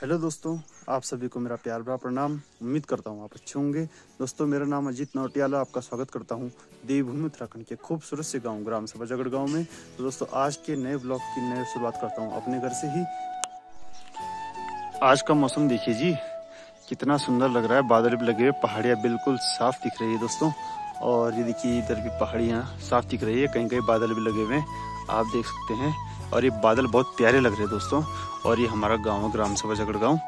Hello दोस्तों, आप सभी को मेरा प्यार भरा प्रणाम। उम्मीद करता हूँ आप अच्छे होंगे। दोस्तों, मेरा नाम अजीत नौटियाला, आपका स्वागत करता हूँ देवभूमि उत्तराखंड के खूबसूरत से गाँव, ग्राम सभा जगड़ गाँव में। तो दोस्तों, आज के नए ब्लॉग की नए शुरुआत करता हूँ अपने घर से ही। आज का मौसम देखिए जी, कितना सुंदर लग रहा है। बादल भी लगे हुए, पहाड़ियाँ बिल्कुल साफ़ दिख रही है दोस्तों। और ये देखिए, इधर भी पहाड़ियाँ साफ़ दिख रही है कहीं कहीं बादल भी लगे हुए हैं। आप देख सकते हैं और ये बादल बहुत प्यारे लग रहे हैं दोस्तों। और ये हमारा गाँव है, ग्राम सभा जगड़ गाँव।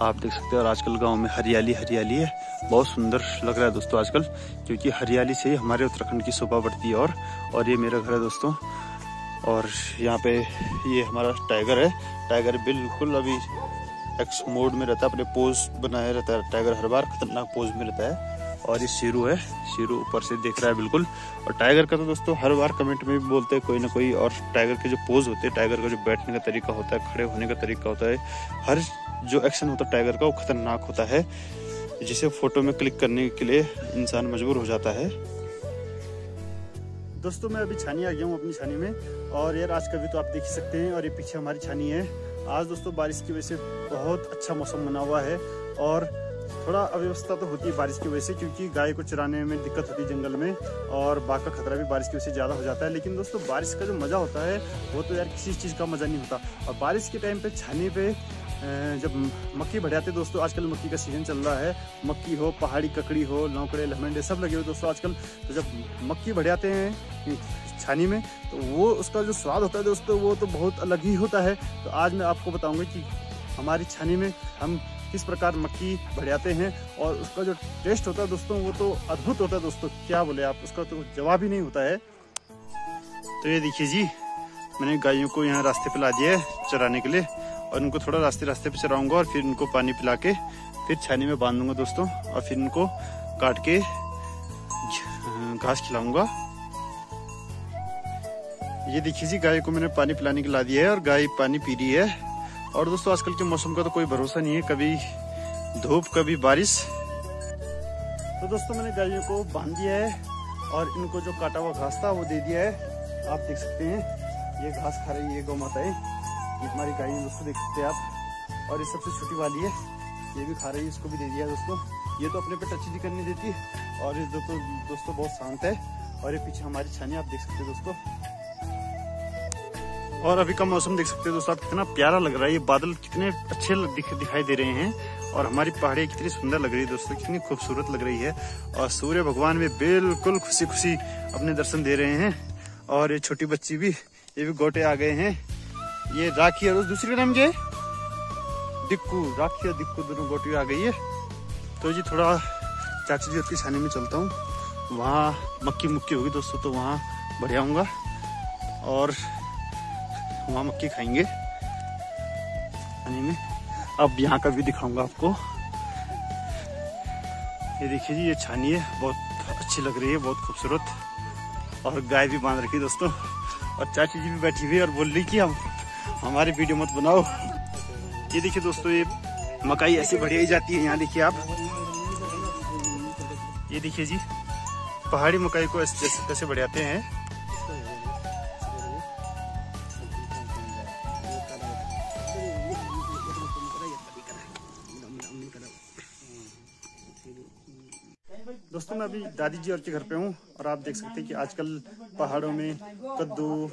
आप देख सकते हैं, और आजकल गाँव में हरियाली हरियाली है। बहुत सुंदर लग रहा है दोस्तों आजकल, क्योंकि हरियाली से ही हमारे उत्तराखंड की शोभा बढ़ती है और और ये मेरा घर है दोस्तों। और यहाँ पे ये हमारा टाइगर है। टाइगर बिल्कुल अभी एक्स मोड में रहता है, अपने पोज बनाए रहता है। टाइगर हर बार खतरनाक पोज में रहता है। और ये शेरू है। शेरू ऊपर से देख रहा है बिल्कुल। और टाइगर का तो दोस्तों हर बार कमेंट में भी बोलते हैं, कोई ना कोई और टाइगर के जो पोज होते हैं टाइगर का जो बैठने का तरीका होता है, खड़े होने का तरीका होता है, हर जो एक्शन होता है टाइगर का, वो खतरनाक होता है, जिसे फ़ोटो में क्लिक करने के लिए इंसान मजबूर हो जाता है। दोस्तों, मैं अभी छानी आ गया हूँ अपनी छानी में, और यार आज का भी तो आप देख ही सकते हैं, और ये पीछे हमारी छानी है। आज दोस्तों बारिश की वजह से बहुत अच्छा मौसम बना हुआ है, और थोड़ा अव्यवस्था तो होती है बारिश की वजह से, क्योंकि गाय को चराने में दिक्कत होती है जंगल में, और बाघ का खतरा भी बारिश की वजह से ज़्यादा हो जाता है। लेकिन दोस्तों, बारिश का जो मज़ा होता है, वो तो यार किसी चीज़ का मज़ा नहीं होता। और बारिश के टाइम पे छाने पे जब मक्की बढ़ियाते दोस्तों, आजकल मक्की का सीज़न चल रहा है। मक्की हो, पहाड़ी, ककड़ी हो, लौकड़े, लहमेंडे, सब लगे हुए दोस्तों आजकल। तो जब मक्की बढ़ियाते हैं, छानी में तो वो उसका जो स्वाद होता है दोस्तों, वो तो बहुत अलग ही होता है। तो आज मैं आपको बताऊँगा कि हमारी छानी में हम किस प्रकार मक्की बढ़ियाते हैं और उसका जो टेस्ट होता है दोस्तों, वो तो अद्भुत होता है दोस्तों। क्या बोले आप? उसका तो जवाब ही नहीं होता है। तो ये देखिए जी, मैंने गायों को यहाँ रास्ते पे ला दिया है चराने के लिए और उनको थोड़ा रास्ते रास्ते पे चराऊँगा और फिर उनको पानी पिला के फिर छानी में बाँध दूँगा दोस्तों और फिर उनको काट के घास खिलाऊँगा। ये देखिए जी, गाय को मैंने पानी पिलाने के ला दिया है और गाय पानी पी रही है। और दोस्तों, आजकल के मौसम का तो कोई भरोसा नहीं है। कभी धूप, कभी बारिश। तो दोस्तों, मैंने गायों को बाँध दिया है और इनको जो काटा हुआ घास था, वो दे दिया है। आप देख सकते हैं, ये घास खा रही है गौ माता है ये हमारी गाय दोस्तों, देख सकते हैं आप। और ये सबसे छोटी वाली है, ये भी खा रही है, इसको भी दे दिया है दोस्तों। ये तो अपने पे टच नहीं करने देती और ये दोस्तों दोस्तों, बहुत शांत है। और ये पीछे हमारी छानी आप देख सकते हैं दोस्तों। और अभी का मौसम देख सकते हैं दोस्तों आप कितना प्यारा लग रहा है। ये बादल कितने अच्छे दिख, दिखाई दे रहे हैं और हमारी पहाड़ी कितनी सुंदर लग रही है दोस्तों कितनी खूबसूरत लग रही है। और सूर्य भगवान भी बिल्कुल खुशी खुशी अपने दर्शन दे रहे हैं। और ये छोटी बच्ची भी ये भी गोटे आ गए हैं। ये राखी और दूसरी नाम क्या है? दिक्कू राखी और दिक्कू दोनों गोटी आ गई है। तो जी थोड़ा चाची जी की में चलता हूँ। वहाँ मक्की मुक्की होगी दोस्तों तो वहाँ बढ़िया और वहाँ मक्की खाएँगे। पानी में। अब यहाँ का भी दिखाऊँगा आपको। ये देखिए जी, ये छानी है। बहुत अच्छी लग रही है, बहुत खूबसूरत। और गाय भी बाँध रखी दोस्तों। और चाची जी भी बैठी हुई और बोल रही कि हम, हमारी वीडियो मत बनाओ। ये देखिए दोस्तों, ये मकाई ऐसी बढ़िया ही जाती है। यहाँ देखिए आप। ये देखिए जी, पहाड़ी मकाई को ऐसे बढ़ियाते हैं। दोस्तों, मैं अभी दादी जी और के घर पे हूँ और आप देख सकते हैं कि आजकल पहाड़ों में कद्दू,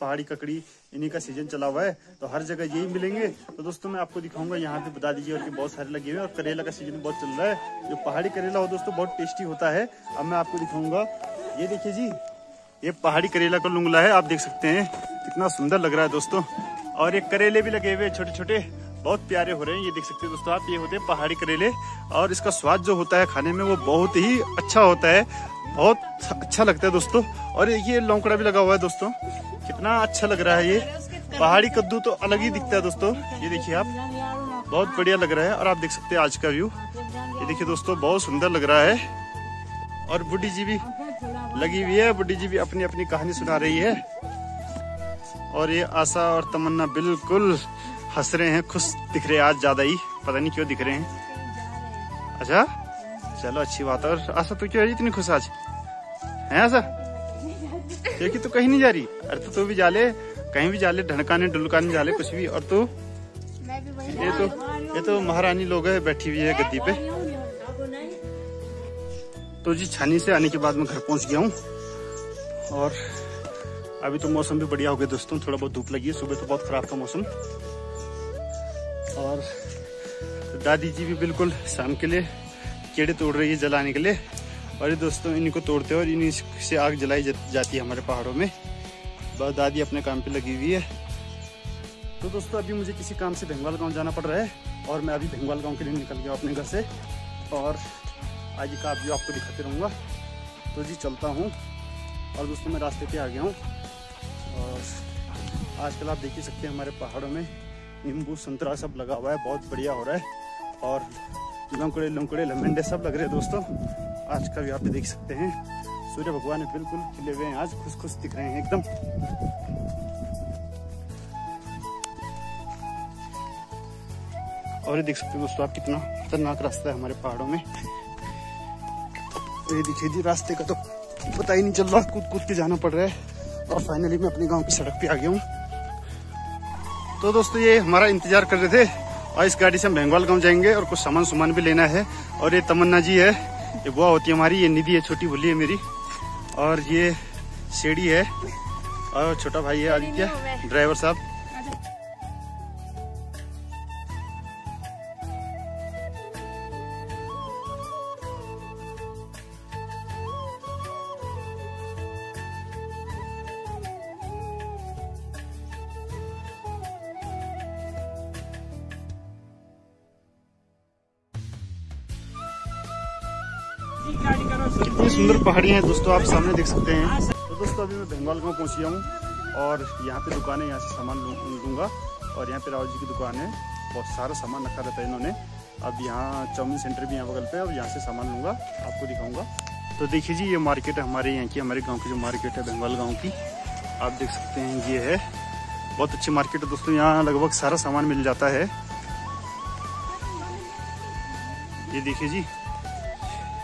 पहाड़ी ककड़ी, इन्हीं का सीज़न चला हुआ है। तो हर जगह यही मिलेंगे। तो दोस्तों, मैं आपको दिखाऊँगा, यहाँ पे बता दीजिए और कि बहुत सारे लगे हुए हैं और करेला का सीज़न बहुत चल रहा है। जो पहाड़ी करेला हो दोस्तों, बहुत टेस्टी होता है। अब मैं आपको दिखाऊँगा। ये देखिए जी, ये पहाड़ी करेला का लुंगला है, आप देख सकते हैं। कितना सुंदर लग रहा है दोस्तों। और ये करेले भी लगे हुए छोटे छोटे बहुत प्यारे हो रहे हैं, ये देख सकते हैं दोस्तों आप, ये होते हैं पहाड़ी करेले, और इसका स्वाद जो होता है खाने में वो बहुत ही अच्छा होता है, बहुत अच्छा लगता है दोस्तों, और ये लौकड़ा भी लगा हुआ है दोस्तों, कितना अच्छा लग रहा है ये, पहाड़ी कद्दू तो अलग ही दिखता है दोस्तों, ये देखिए आप, बहुत बढ़िया लग रहा है, और आप देख सकते हैं आज का व्यू, ये देखिए दोस्तों, बहुत सुंदर लग रहा है, और बुढ़ी जी भी लगी हुई है बुढ़ी जी भी अपनी अपनी कहानी सुना रही है, और ये आशा और तमन्ना बिल्कुल हंस रहे हैं खुश दिख रहे हैं आज ज़्यादा ही पता नहीं क्यों दिख रहे हैं। अच्छा? चलो अच्छी बात है। और आशा तो क्यों है इतनी खुश आज? है आशा? देखिए तो कहीं नहीं जा रही। अरे तो तू भी जाले कहीं भी जाले ढनकाने डुलकाने जाले कुछ भी। और तू? ये तो ये तो महारानी लोग है बैठी हुई है गद्दी पे। तो जी छानी से आने के बाद मैं घर पहुँच गया हूँ। और अभी तो मौसम भी बढ़िया हो गया दोस्तों थोड़ा बहुत धूप लगी है सुबह तो बहुत खराब था मौसम। और दादी जी भी बिल्कुल शाम के लिए केड़े तोड़ रही है जलाने के लिए। और ये दोस्तों इन्हीं को तोड़ते हैं और इन्हीं से आग जलाई जाती है हमारे पहाड़ों में। बस दादी अपने काम पे लगी हुई है। तो दोस्तों, अभी मुझे किसी काम से भंगवाल गाँव जाना पड़ रहा है और मैं अभी भंगवाल गाँव के लिए निकल गया अपने घर से। और आज का व्यू आपको दिखाते रहूँगा। तो जी, चलता हूँ और दोस्तों, मैं रास्ते पे आ गया हूँ। और आजकल आप देख ही सकते हैं हमारे पहाड़ों में नींबू, संतरा सब लगा हुआ है, बहुत बढ़िया हो रहा है। और लंकड़े लंकड़े, लमेंडे सब लग रहे हैं दोस्तों। आज का भी आप देख सकते हैं। सूर्य भगवान बिल्कुल खिले हुए हैं आज खुश खुश दिख रहे हैं एकदम। और ये देख सकते हैं दोस्तों आप कितना खतरनाक रास्ता है हमारे पहाड़ों में। ये देखिए जी, रास्ते का तो पता ही नहीं चल रहा कूद कूद के जाना पड़ रहा है। और फाइनली मैं अपने गाँव की सड़क पे आ गया हूँ। तो दोस्तों ये हमारा इंतज़ार कर रहे थे। और इस गाड़ी से हम बंगाल गाँव जाएँगे और कुछ सामान सामान भी लेना है। और ये तमन्ना जी है ये बुआ होती है हमारी ये निधि है छोटी भुली है मेरी। और ये शेड़ी है। और छोटा भाई है आदित्य ड्राइवर साहब। कितनी सुंदर पहाड़ियाँ हैं दोस्तों, आप सामने देख सकते हैं। तो दोस्तों, अभी मैं बंगाल गाँव पहुँच गया हूँ और यहाँ पे दुकान है, यहाँ से सामान लूँगा। और यहाँ पे रावल जी की दुकान है, बहुत सारा सामान रखा रहता है इन्होंने। अब यहाँ चाउमीन सेंटर भी यहाँ बगल पे अब यहाँ से सामान लूँगा, आपको दिखाऊँगा। तो देखिए जी, ये मार्केट है हमारे यहाँ की, हमारे गाँव की जो मार्केट है, बंगाल गाँव की। आप देख सकते हैं, ये है। बहुत अच्छी मार्केट है दोस्तों, यहाँ लगभग सारा सामान मिल जाता है। ये देखिए जी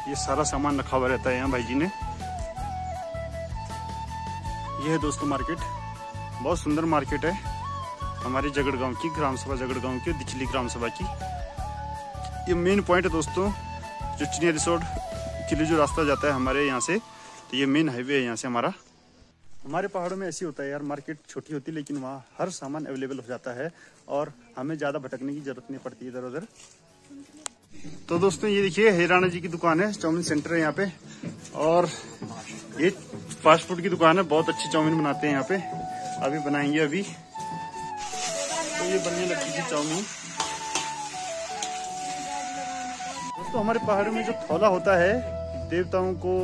ये सारा सामान रखा हुआ रहता है यहाँ भाई जी ने। ये है दोस्तों मार्केट। बहुत सुंदर मार्केट है। हमारे जगड़ गाँव की, ग्राम सभा जगड़ गाँव की दिचली ग्राम सभा की। ये मेन पॉइंट है दोस्तों, जो चिनिया रिसोर्ट के लिए जो रास्ता जाता है हमारे यहाँ से तो ये मेन हाईवे है यहाँ से हमारा। हमारे पहाड़ों में ऐसी होता है यार, मार्केट छोटी होती है, लेकिन वहाँ हर सामान अवेलेबल हो जाता है और हमें ज़्यादा भटकने की ज़रूरत नहीं पड़ती इधर उधर तो दोस्तों, ये देखिए हिराना जी की दुकान है चाउमीन सेंटर है यहाँ पे। और ये फास्ट फ़ूड की दुकान है, बहुत अच्छी चाउमीन बनाते हैं यहाँ पे। अभी बनाएँगे अभी। तो ये बनने लगती थी चाउमीन दोस्तों, हमारे पहाड़ में जो थौला होता है, देवताओं को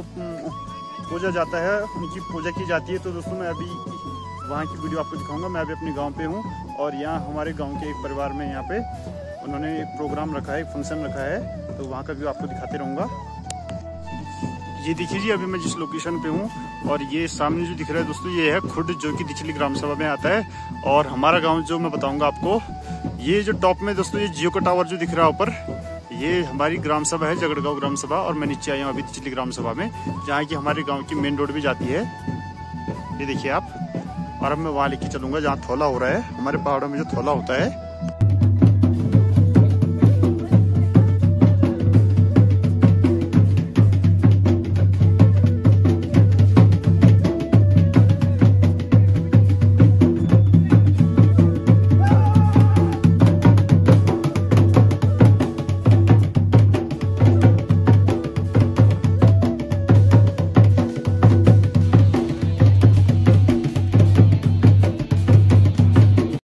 पूजा जाता है, उनकी पूजा की जाती है। तो दोस्तों, मैं अभी वहाँ की वीडियो आपको दिखाऊँगा। मैं अभी अपने गाँव पे हूँ और यहाँ हमारे गाँव के एक परिवार में यहाँ पे उन्होंने एक प्रोग्राम रखा है, एक फ़ंक्शन रखा है तो वहाँ का व्यू आपको दिखाते रहूँगा। ये देखिए जी, अभी मैं जिस लोकेशन पे हूँ, और ये सामने जो दिख रहा है दोस्तों, ये है खुड जो कि दिचली ग्राम सभा में आता है, और हमारा गाँव जो मैं बताऊँगा आपको, ये जो टॉप में दोस्तों, ये जियो का टावर जो दिख रहा है ऊपर, ये हमारी ग्राम सभा है, जगड़गांव ग्राम सभा, और मैं नीचे आया हूँ अभी दिचली ग्राम सभा में, जहाँ की हमारे गाँव की मेन रोड भी जाती है। ये देखिए आप, और अब मैं वहाँ लेके चलूँगा, जहाँ थोला हो रहा है, हमारे पहाड़ों में जो थोला होता है